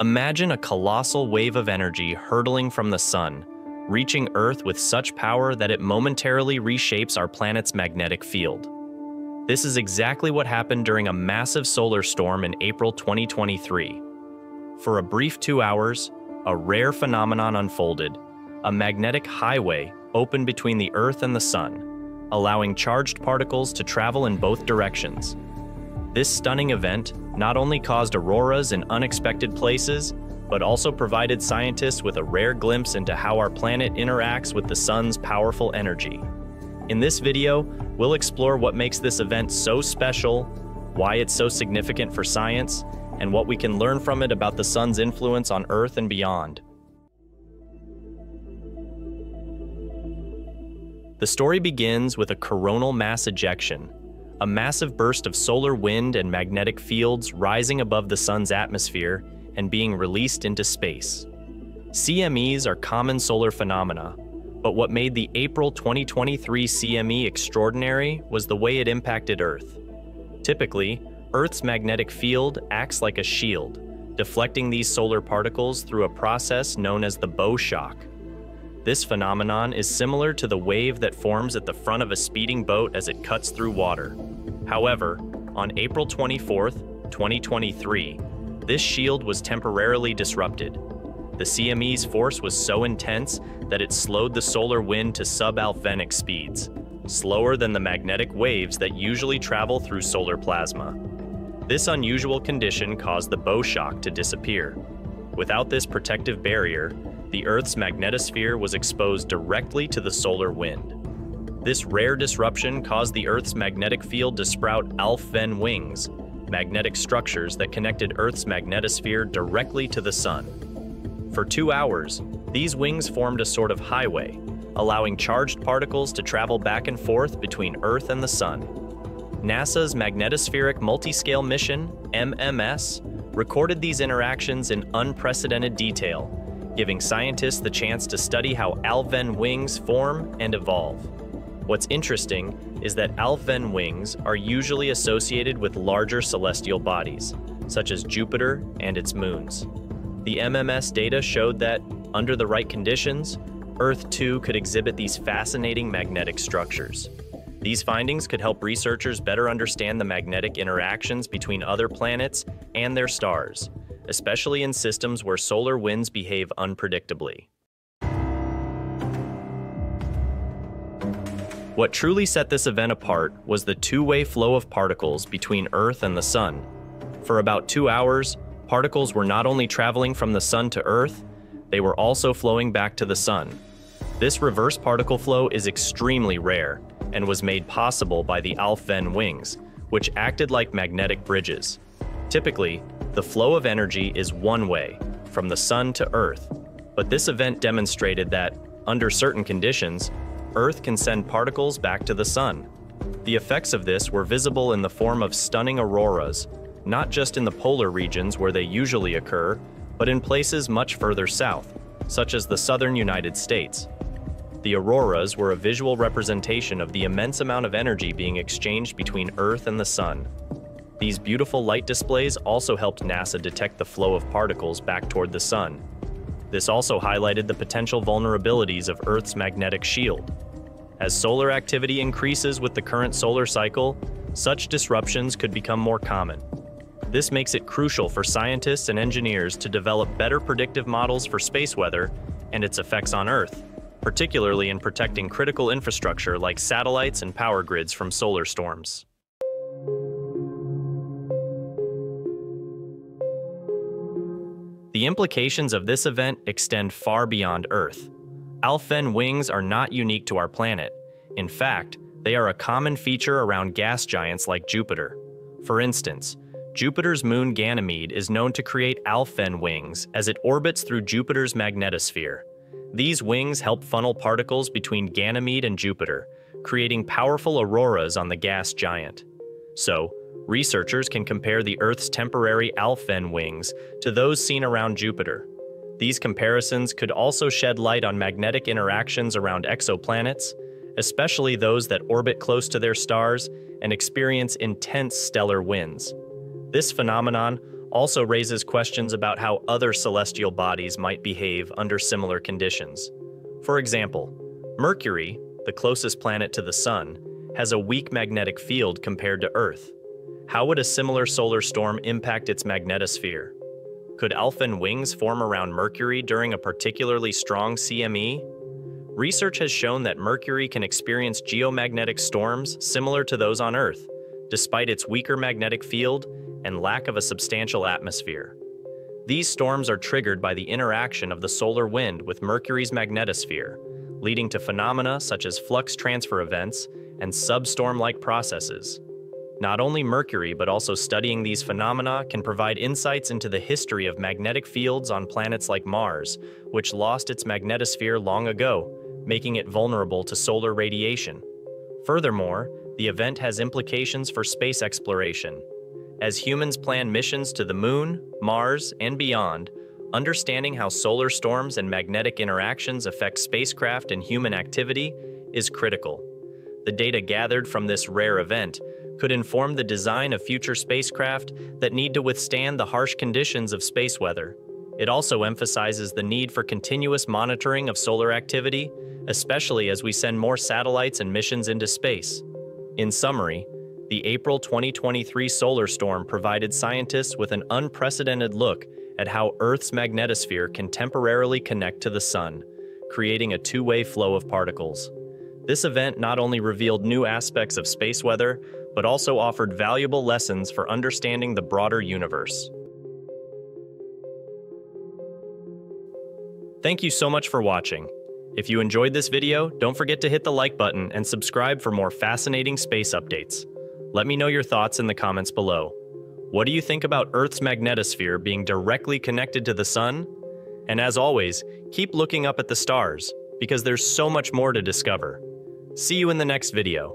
Imagine a colossal wave of energy hurtling from the sun, reaching Earth with such power that it momentarily reshapes our planet's magnetic field. This is exactly what happened during a massive solar storm in April 2023. For a brief two hours, a rare phenomenon unfolded. A magnetic highway opened between the Earth and the Sun, allowing charged particles to travel in both directions. This stunning event not only caused auroras in unexpected places, but also provided scientists with a rare glimpse into how our planet interacts with the sun's powerful energy. In this video, we'll explore what makes this event so special, why it's so significant for science, and what we can learn from it about the sun's influence on Earth and beyond. The story begins with a coronal mass ejection, a massive burst of solar wind and magnetic fields rising above the sun's atmosphere and being released into space. CMEs are common solar phenomena, but what made the April 2023 CME extraordinary was the way it impacted Earth. Typically, Earth's magnetic field acts like a shield, deflecting these solar particles through a process known as the bow shock. This phenomenon is similar to the wave that forms at the front of a speeding boat as it cuts through water. However, on April 24, 2023, this shield was temporarily disrupted. The CME's force was so intense that it slowed the solar wind to subalfvénic speeds, slower than the magnetic waves that usually travel through solar plasma. This unusual condition caused the bow shock to disappear. Without this protective barrier, the Earth's magnetosphere was exposed directly to the solar wind. This rare disruption caused the Earth's magnetic field to sprout Alfvén wings, magnetic structures that connected Earth's magnetosphere directly to the Sun. For two hours, these wings formed a sort of highway, allowing charged particles to travel back and forth between Earth and the Sun. NASA's Magnetospheric Multiscale Mission, MMS, recorded these interactions in unprecedented detail, giving scientists the chance to study how Alfvén wings form and evolve. What's interesting is that Alfvén wings are usually associated with larger celestial bodies, such as Jupiter and its moons. The MMS data showed that, under the right conditions, Earth too could exhibit these fascinating magnetic structures. These findings could help researchers better understand the magnetic interactions between other planets and their stars, especially in systems where solar winds behave unpredictably. What truly set this event apart was the two-way flow of particles between Earth and the Sun. For about two hours, particles were not only traveling from the Sun to Earth, they were also flowing back to the Sun. This reverse particle flow is extremely rare and was made possible by the Alfvén wings, which acted like magnetic bridges. Typically, the flow of energy is one way, from the Sun to Earth, but this event demonstrated that, under certain conditions, Earth can send particles back to the Sun. The effects of this were visible in the form of stunning auroras, not just in the polar regions where they usually occur, but in places much further south, such as the southern United States. The auroras were a visual representation of the immense amount of energy being exchanged between Earth and the Sun. These beautiful light displays also helped NASA detect the flow of particles back toward the Sun. This also highlighted the potential vulnerabilities of Earth's magnetic shield. As solar activity increases with the current solar cycle, such disruptions could become more common. This makes it crucial for scientists and engineers to develop better predictive models for space weather and its effects on Earth, particularly in protecting critical infrastructure like satellites and power grids from solar storms. The implications of this event extend far beyond Earth. Alfvén wings are not unique to our planet. In fact, they are a common feature around gas giants like Jupiter. For instance, Jupiter's moon Ganymede is known to create Alfvén wings as it orbits through Jupiter's magnetosphere. These wings help funnel particles between Ganymede and Jupiter, creating powerful auroras on the gas giant. So, researchers can compare the Earth's temporary Alfvén wings to those seen around Jupiter. These comparisons could also shed light on magnetic interactions around exoplanets, especially those that orbit close to their stars and experience intense stellar winds. This phenomenon also raises questions about how other celestial bodies might behave under similar conditions. For example, Mercury, the closest planet to the Sun, has a weak magnetic field compared to Earth. How would a similar solar storm impact its magnetosphere? Could Alfvén wings form around Mercury during a particularly strong CME? Research has shown that Mercury can experience geomagnetic storms similar to those on Earth, despite its weaker magnetic field and lack of a substantial atmosphere. These storms are triggered by the interaction of the solar wind with Mercury's magnetosphere, leading to phenomena such as flux transfer events and substorm-like processes. Not only Mercury, but also studying these phenomena can provide insights into the history of magnetic fields on planets like Mars, which lost its magnetosphere long ago, making it vulnerable to solar radiation. Furthermore, the event has implications for space exploration, as humans plan missions to the Moon, Mars, and beyond, understanding how solar storms and magnetic interactions affect spacecraft and human activity is critical. The data gathered from this rare event could inform the design of future spacecraft that need to withstand the harsh conditions of space weather. It also emphasizes the need for continuous monitoring of solar activity, especially as we send more satellites and missions into space. In summary, the April 2023 solar storm provided scientists with an unprecedented look at how Earth's magnetosphere can temporarily connect to the Sun, creating a two-way flow of particles. This event not only revealed new aspects of space weather, but also offered valuable lessons for understanding the broader universe. Thank you so much for watching. If you enjoyed this video, don't forget to hit the like button and subscribe for more fascinating space updates. Let me know your thoughts in the comments below. What do you think about Earth's magnetosphere being directly connected to the Sun? And as always, keep looking up at the stars, because there's so much more to discover. See you in the next video.